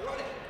Run it.